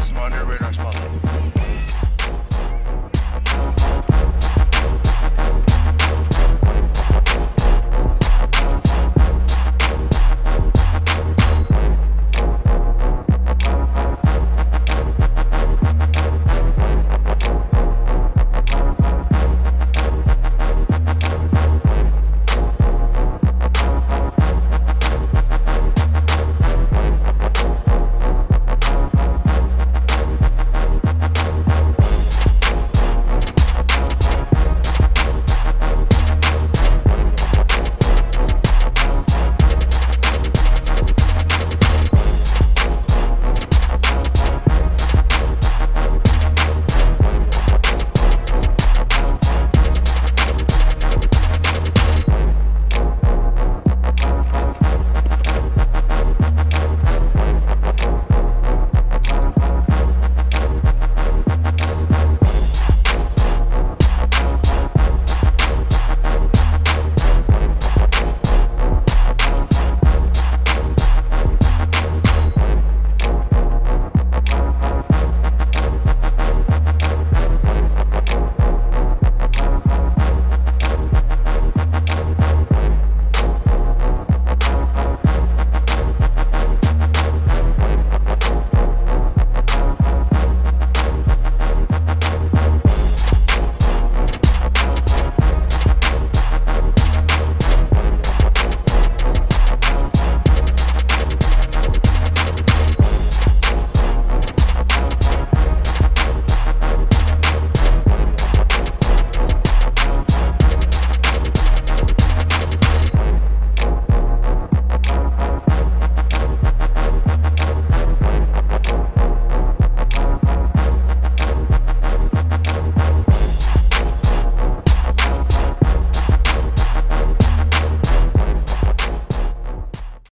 This my under radar spot.